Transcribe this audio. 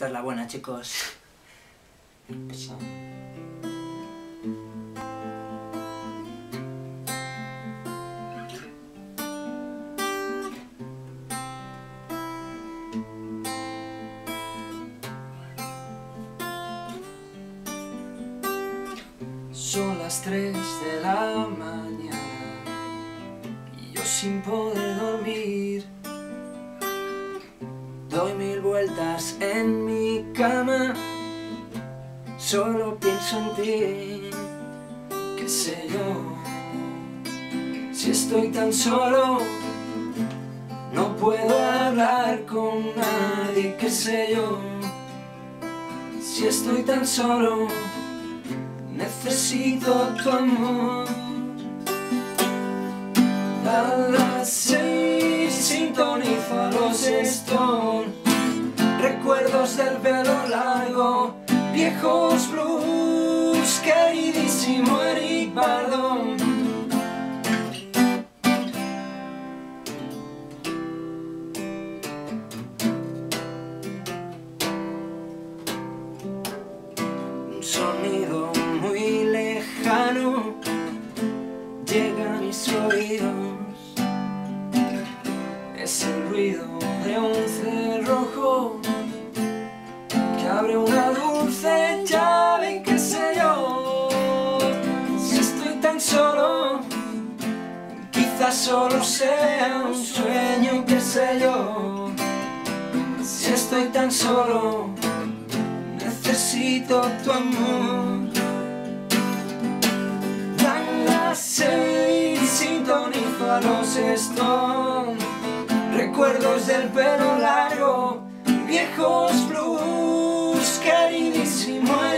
Esta es la buena, chicos. Son las 3 de la mañana y yo sin poder dormir Doy mil vueltas en mi cama. Solo pienso en ti Qué sé yo. Si estoy tan solo No puedo hablar con nadie Qué sé yo. Si estoy tan solo Necesito tu amor. A las seis sintonizo los Del pelo largo Viejos blues Queridísimo Eric Un sonido muy lejano llega a mis oídos. Es el ruido de un abre una dulce llave, qué sé yo. Si estoy tan solo, quizás solo sea un sueño, qué sé yo. Si estoy tan solo, necesito tu amor. Dan las seis, sintonizo a los Stones. Recuerdos del pelo largo, viejos blues, queridísimo